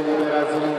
eliminasının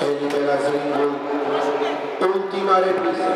Urmezoli Pristatova. eliminasının Ultima reprisa.